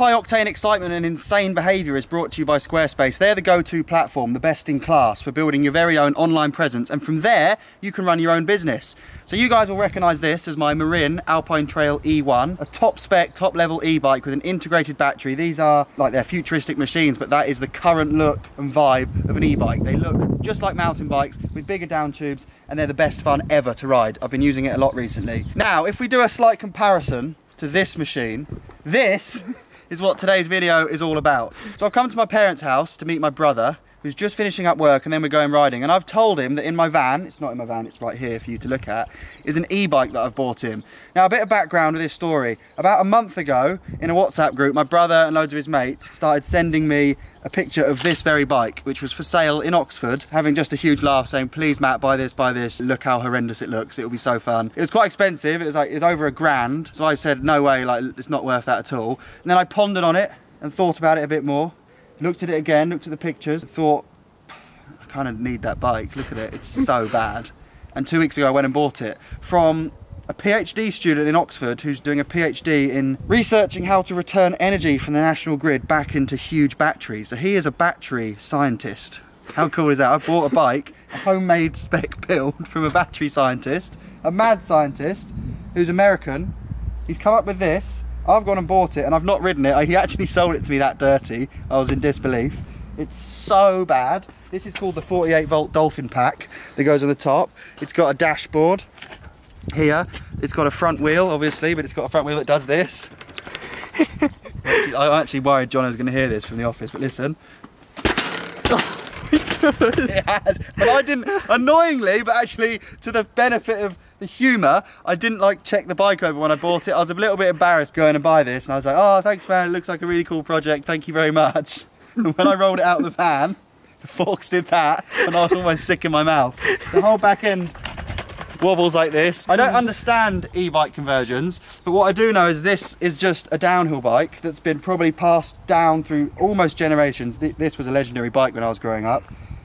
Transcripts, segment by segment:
High octane excitement and insane behaviour is brought to you by Squarespace. They're the go to platform, the best in class for building your very own online presence, and from there you can run your own business. So, you guys will recognise this as my Marin Alpine Trail E1, a top spec, top level e bike with an integrated battery. These are like they're futuristic machines, but that is the current look and vibe of an e bike. They look just like mountain bikes with bigger down tubes, and they're the best fun ever to ride. I've been using it a lot recently. Now, if we do a slight comparison, to this machine. This is what today's video is all about. So I've come to my parents' house to meet my brother who's just finishing up work and then we're going riding. And I've told him that in my van, it's not in my van, it's right here for you to look at, is an e-bike that I've bought him. Now a bit of background with this story. About a month ago, in a WhatsApp group, my brother and loads of his mates started sending me a picture of this very bike, which was for sale in Oxford, having just a huge laugh saying, please Matt, buy this, buy this, look how horrendous it looks, it'll be so fun. It was quite expensive, it was like, it was over a grand. So I said, no way, like it's not worth that at all. And then I pondered on it and thought about it a bit more looked at it again, looked at the pictures, thought, I kind of need that bike. Look at it, it's so bad. And two weeks ago, I went and bought it from a PhD student in Oxford who's doing a PhD in researching how to return energy from the national grid back into huge batteries. So he is a battery scientist. How cool is that? I bought a bike, a homemade spec build from a battery scientist, a mad scientist who's American. He's come up with this I've gone and bought it and I've not ridden it. He actually sold it to me that dirty. I was in disbelief. It's so bad. This is called the 48 volt Dolphin Pack that goes on the top. It's got a dashboard here. It's got a front wheel, obviously, but it's got a front wheel that does this. I'm actually worried John was going to hear this from the office, but listen. it has. But I didn't, annoyingly, but actually to the benefit of the humour, I didn't like check the bike over when I bought it. I was a little bit embarrassed going to buy this and I was like, oh, thanks man, it looks like a really cool project, thank you very much. And when I rolled it out of the van, the forks did that and I was almost sick in my mouth. The whole back end wobbles like this. I don't understand e-bike conversions, but what I do know is this is just a downhill bike that's been probably passed down through almost generations. This was a legendary bike when I was growing up.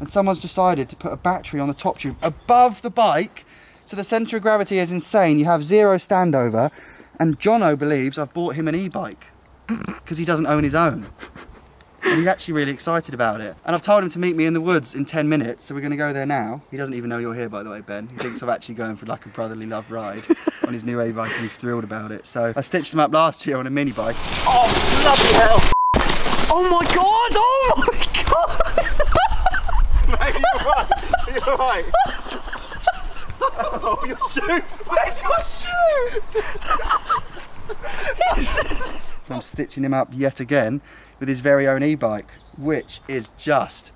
And someone's decided to put a battery on the top tube above the bike so the centre of gravity is insane. You have zero standover. And Jono believes I've bought him an e-bike because he doesn't own his own. And he's actually really excited about it. And I've told him to meet me in the woods in 10 minutes, so we're going to go there now. He doesn't even know you're here, by the way, Ben. He thinks I'm actually going for like a brotherly love ride on his new e-bike and he's thrilled about it. So I stitched him up last year on a mini bike. Oh, bloody hell! Oh my god! Oh my god! Mate, you're right. You're right. Oh, your shoe! Where's your shoe? I'm stitching him up yet again with his very own e-bike, which is just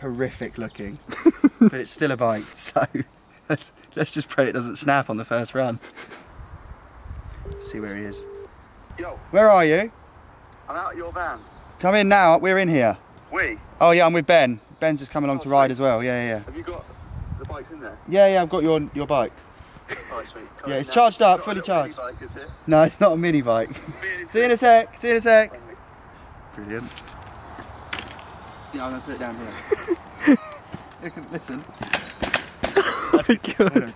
horrific looking, but it's still a bike. So let's let's just pray it doesn't snap on the first run. Let's see where he is. Yo. Where are you? I'm out of your van. Come in now. We're in here. We? Oh yeah, I'm with Ben. Ben's just coming along oh, to ride as well. Yeah, yeah. Have you got bike's in there? Yeah, yeah, I've got your your bike. Oh, Alright, sweet. yeah, it's charged up, fully charged. Bike, it? no, it's not a mini bike. See you in a sec, see you in a sec. Brilliant. Yeah, I'm going to put it down here. Look, listen. oh my god.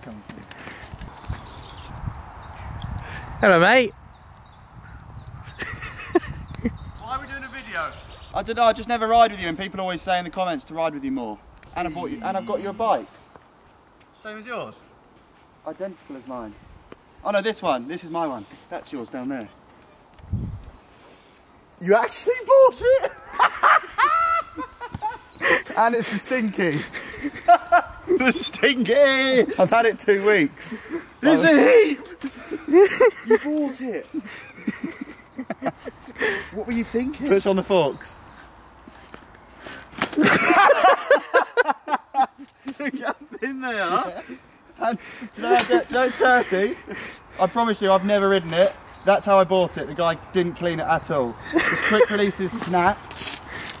Hello, mate. Why are we doing a video? I don't know, I just never ride with you and people always say in the comments to ride with you more. And I bought you and I've got you a bike. Same as yours? Identical as mine. Oh no, this one. This is my one. That's yours down there. You actually bought it? and it's the stinky. the stinky! I've had it two weeks. There's a heap! you bought it. what were you thinking? Push on the forks. In there. And do you know, do you dirty? I promise you, I've never ridden it. That's how I bought it. The guy didn't clean it at all. The quick releases snap.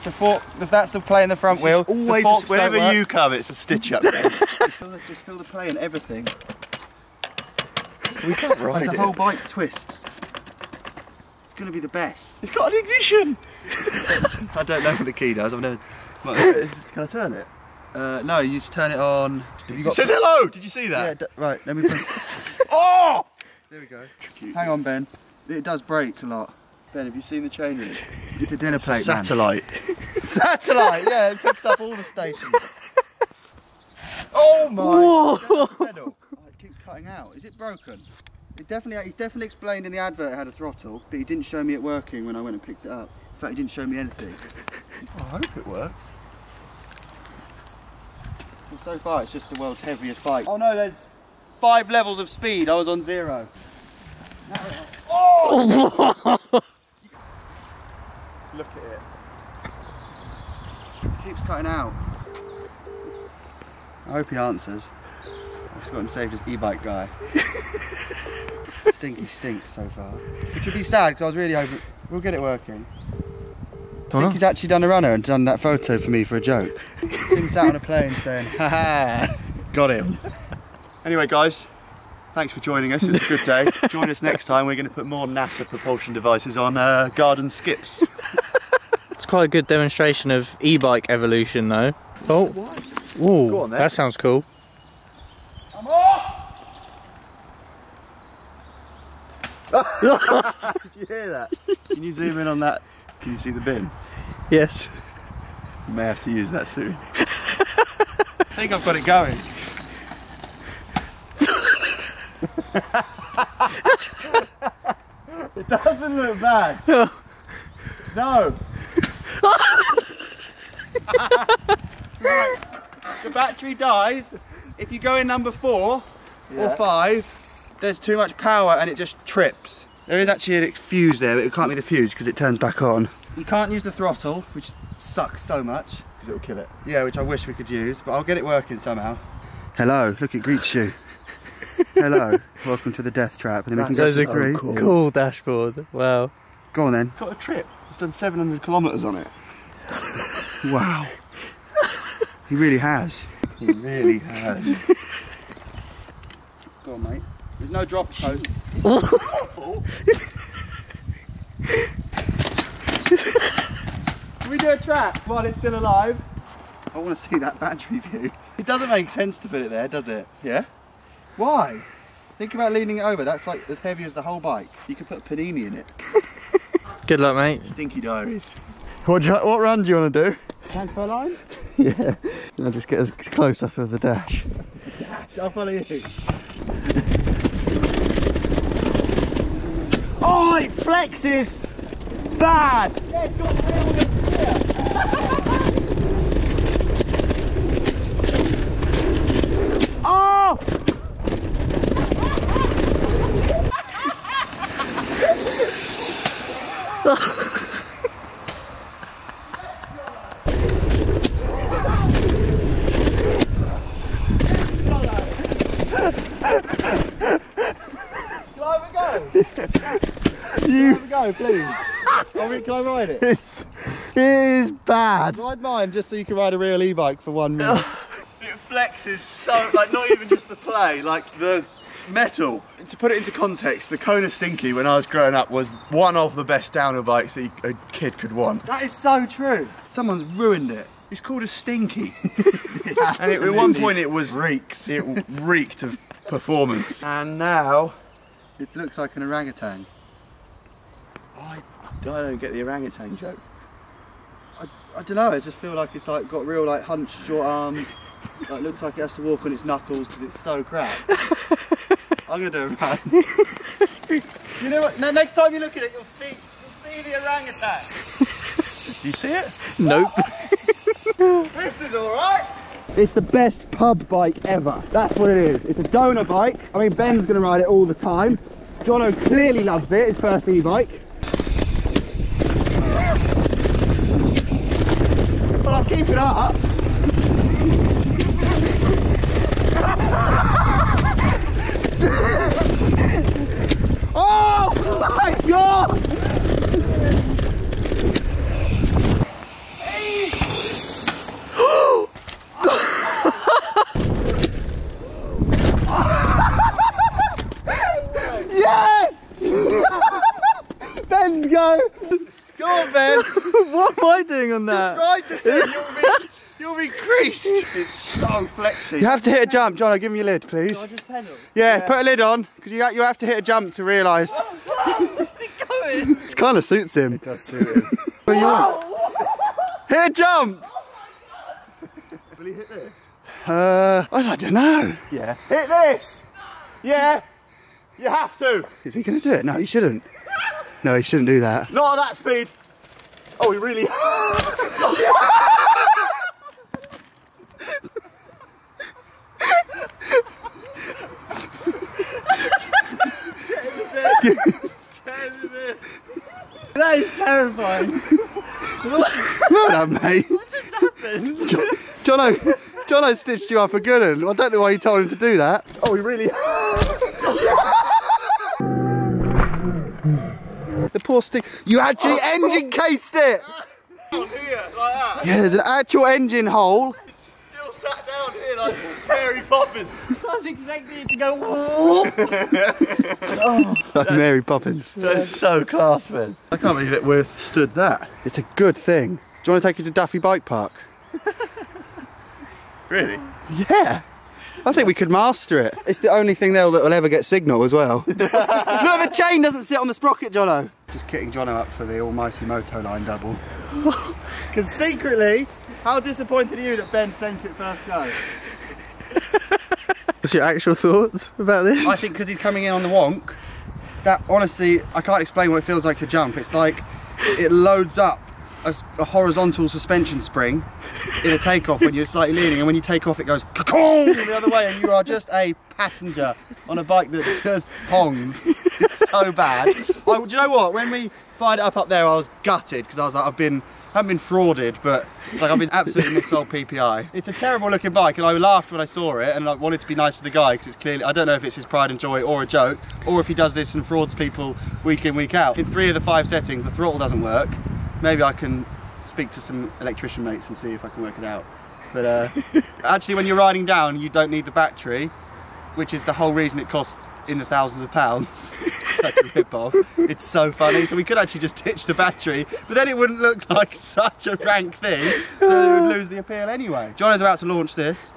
The fork, if that's the play in the front wheel, always the whenever you come, it's a stitch up. just, just feel the play in everything. We can't ride like the it. whole bike twists. It's going to be the best. It's got an ignition. I don't know what the key does. I've never. Can I turn it? Uh, no, you just turn it on. You got... It says hello! Did you see that? Yeah, right, let me press. oh! There we go. Cute. Hang on, Ben. It does break a lot. Ben, have you seen the chain link? It's a dinner plate, man. Satellite. Satellite, yeah, it picks up all the stations. oh my! Whoa! Pedal. Oh, it keeps cutting out. Is it broken? It definitely, he's definitely explained in the advert it had a throttle, but he didn't show me it working when I went and picked it up. In fact, he didn't show me anything. I hope it works. Well, so far, it's just the world's heaviest bike. Oh no, there's five levels of speed. I was on zero. Oh! Look at it. It keeps cutting out. I hope he answers. I've just got him saved as e-bike guy. Stinky stinks so far. Which would be sad because I was really hoping we'll get it working. I think he's actually done a runner and done that photo for me for a joke. Him sat on a plane saying, ha ha. Got him. anyway, guys, thanks for joining us. It was a good day. Join us next time. We're going to put more NASA propulsion devices on uh, garden skips. It's quite a good demonstration of e-bike evolution though. Oh, Ooh, on that sounds cool. Did you hear that? Can you zoom in on that? Can you see the bin? Yes. You may have to use that soon. I think I've got it going. It doesn't look bad. no. Right. The battery dies if you go in number four or five. There's too much power and it just trips. There is actually a fuse there, but it can't be the fuse because it turns back on. You can't use the throttle, which sucks so much. Because it'll kill it. Yeah, which I wish we could use, but I'll get it working somehow. Hello, look, it greets you. Hello, welcome to the death trap. And then we can go Those to are three. cool. dashboard. Wow. Go on then. Got a trip. It's done 700 kilometres on it. Wow. he really has. He really has. Go on, mate. There's no drop post. Can we do a trap while it's still alive? I want to see that battery view. It doesn't make sense to put it there, does it? Yeah? Why? Think about leaning it over. That's like as heavy as the whole bike. You could put a panini in it. Good luck, mate. Stinky diaries. What, do you- what run do you want to do? Transfer line? Yeah. I'll just get as close up of the dash. dash. I'll follow you. Oh, it flexes! Bad! Oh! You go, please. Oh, can I ride it? It's, it is bad. Ride mine just so you can ride a real e-bike for one minute. It flexes so, like, not even just the play, like the metal. To put it into context, the Kona Stinky when I was growing up was one of the best downhill bikes that a kid could want. that is so true. Someone's ruined it. It's called a Stinky. and it, at one point it was reeks. it reeked of performance. And now, It looks like an orangutan. I don't get the orangutan joke. I, I don't know. I just feel like it's like got real like hunched short arms. Like looks like it has to walk on its knuckles because it's so crap. I'm gonna do a run. you know what? Ne- next time you look at it, you'll see you'll see the orangutan. Do you see it? Nope. This is all right. It's the best pub bike ever. That's what it is. It's a donor bike. I mean, Ben's gonna ride it all the time. Jono clearly loves it. His first e-bike. But I'll keep it up. oh my god! Yes! Ben's go! Go on, Ben! what am I doing on that? Ride the thing, you'll be, you'll be creased! It's so flexy. You have to hit a jump, John. I'll give him your lid, please. Yeah, put a lid on because you, you have to hit a jump to realise. It kind of suits him. Does suit him. What you want? Hit a jump! Will he hit this? Uh, I don't know. Yeah. Hit this! Yeah! You have to! Is he going to do it? No, he shouldn't. No, he shouldn't do that. Not at that speed! Oh, he really. That is terrifying. Well done, mate. What just happened? John, Jono, Jono stitched you up a good one. I don't know why you told him to do that. Oh, he really. The poor stick. You actually engine cased it! Down here, like that. Yeah, there's an actual engine hole. Still sat down here like Mary Poppins. I was expecting it to go. Like Mary Poppins. That's so class, man. I can't believe it withstood that. It's a good thing. Do you want to take you to Dyfi Bike Park? Really? Yeah. I think we could master it. It's the only thing there that will ever get signal as well. Look, the chain doesn't sit on the sprocket, Jono. Just kitting Jono up for the almighty moto line double. Because secretly, how disappointed are you that Ben sent it first go? What's your actual thoughts about this? I think because he's coming in on the wonk, that honestly, I can't explain what it feels like to jump. It's like it loads up a horizontal suspension spring in a takeoff when you're slightly leaning, and when you take off, it goes the other way, and you are just a passenger on a bike that just pongs. It's so bad. I, do you know what? When we fired it up up there, I was gutted because I was like, I've been. Haven't been frauded, but like I've been absolutely missold PPI. It's a terrible looking bike, and I laughed when I saw it, and I wanted to be nice to the guy because it's clearly I don't know if it's his pride and joy or a joke, or if he does this and frauds people week in week out. In three of the five settings, the throttle doesn't work. Maybe I can speak to some electrician mates and see if I can work it out. But uh, actually, when you're riding down, you don't need the battery, which is the whole reason it costs in the thousands of pounds. Such a rip-off. It's so funny. So we could actually just ditch the battery, but then it wouldn't look like such a rank thing, so it would lose the appeal anyway. John is about to launch this.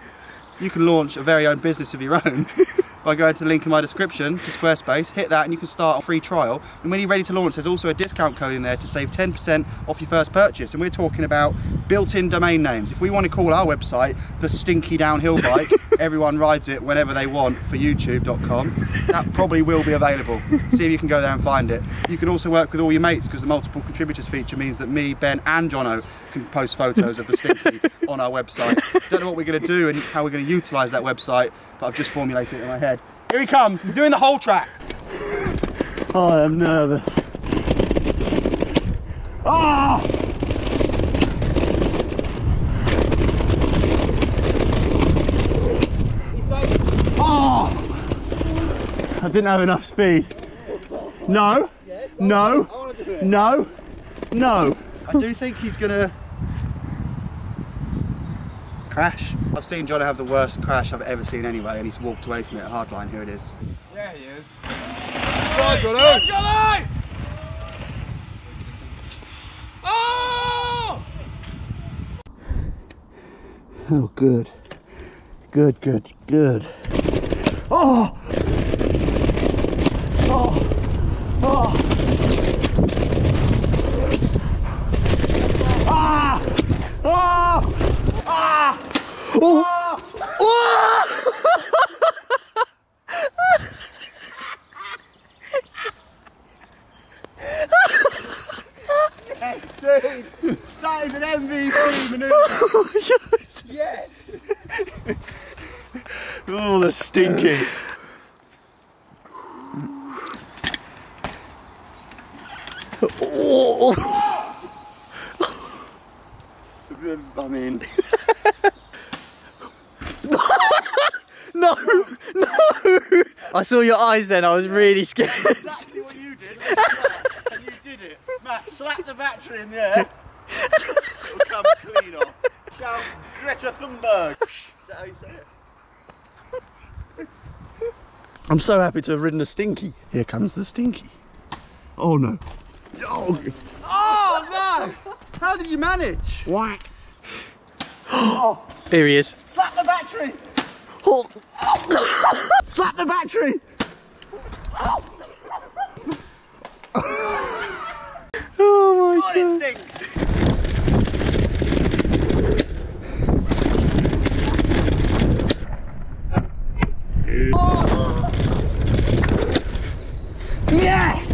You can launch a very own business of your own by going to the link in my description to Squarespace, hit that and you can start a free trial. And when you're ready to launch, there's also a discount code in there to save 10% off your first purchase. And we're talking about built-in domain names. If we want to call our website the Stinky Downhill Bike, everyone rides it whenever they want for youtube.com. That probably will be available. See if you can go there and find it. You can also work with all your mates because the multiple contributors feature means that me, Ben and Jono can post photos of the Stinky on our website. Don't know what we're going to do and how we're going to utilise that website, but I've just formulated it in my head. Here he comes, he's doing the whole track. Oh, I am nervous. Ah! Oh! I didn't have enough speed. No, no, no, no. I do think he's going to crash. I've seen Jono have the worst crash I've ever seen anyway, and he's walked away from it hardline. Here it is. There he is. Oh! oh, good. Good, good, good. Oh! Oh! Oh! Yes, dude! That is an MVP maneuver! yes! oh, the stinky! I mean, No, no! I saw your eyes then, I was really scared. exactly what you did, and you did it. Matt, slap the battery in the air. It'll come clean off. Shout Greta Thunberg. Is that how you say it? I'm so happy to have ridden a stinky. Here comes the stinky. Oh no. Oh, Oh, no! How did you manage? whack. Oh. Here he is. Slap the battery. Slap the battery! oh my god. Yes!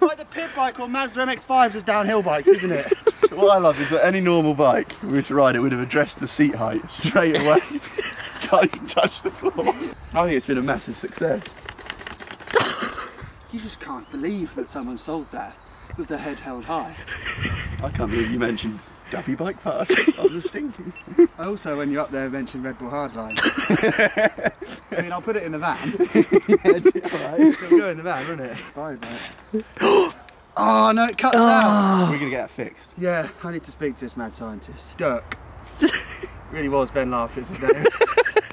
like the pit bike or Mazda MX-5s with downhill bikes, isn't it? What I love is that any normal bike we were to ride it would have addressed the seat height straight away. Can't even touch the floor. I think it's been a massive success. You just can't believe that someone sold that with their head held high. I can't believe you mentioned Dyfi Bike Park I was stinking. I also, when you're up there, mentioned Red Bull Hardline. I mean, I'll put it in the van. It'll go in the van, won't it? Bye, mate. oh, no, it cuts out. Ah. We're gonna get that fixed. Yeah, I need to speak to this mad scientist. Dirk. really was Ben Larford's name.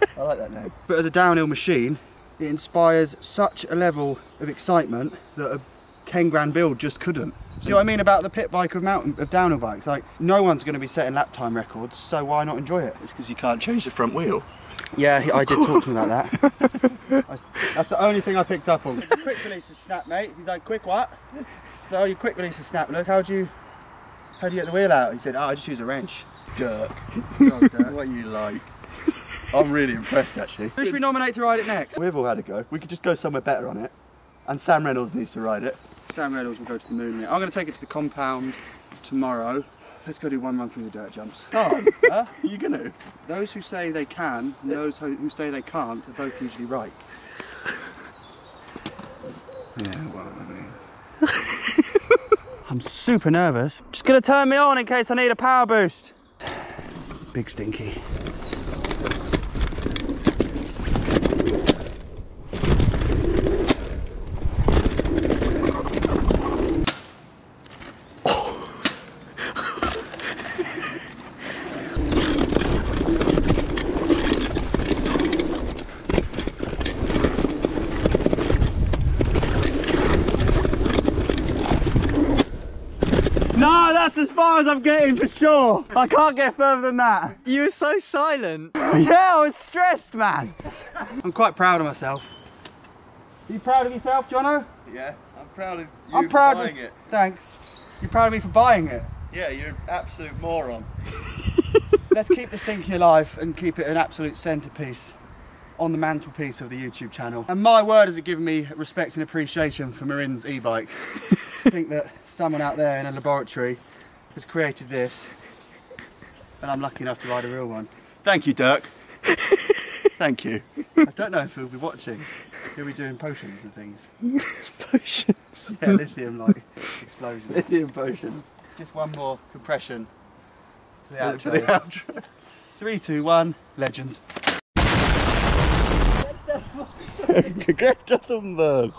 I like that name. But as a downhill machine, it inspires such a level of excitement that a 10 grand build just couldn't. See what I mean about the pit bike of mountain of downhill bikes? Like, no one's going to be setting lap time records, so why not enjoy it? It's because you can't change the front wheel. Yeah, I did talk to him about that. I- That's the only thing I picked up on. quick release of snap, mate. He's like, quick what? So, oh, you quick release of snap. Look, how'd you, how'd you get the wheel out? He said, oh, I just use a wrench. Jerk. Oh, Dirk. what you like. I'm really impressed actually. Who should we nominate to ride it next? We've all had a go. We could just go somewhere better on it. And Sam Reynolds needs to ride it. Sam Reynolds will go to the moon. I'm going to take it to the compound tomorrow. Let's go do one run through the dirt jumps. Oh, huh? You gonna? Those who say they can and those who who say they can't are both usually right. Yeah, well, I mean. I'm super nervous. Just gonna turn me on in case I need a power boost. Big stinky. No, that's as far as I'm getting for sure. I can't get further than that. You were so silent. Yeah, I was stressed, man. I'm quite proud of myself. Are you proud of yourself, Jono? Yeah, I'm proud of you I'm for proud buying of it. Thanks. You're proud of me for buying it? Yeah, you're an absolute moron. Let's keep the stinky alive and keep it an absolute centerpiece on the mantelpiece of the YouTube channel. And my word has it given me respect and appreciation for Marin's e-bike. I think that someone out there in a laboratory has created this and I'm lucky enough to ride a real one. Thank you, Dirk. Thank you. I don't know if he'll be watching. He'll be doing potions and things. Potions. Yeah, lithium like explosions. Lithium potions. Just one more compression for the For outro. the outro. Three, two, one, legends. Greta Thunberg.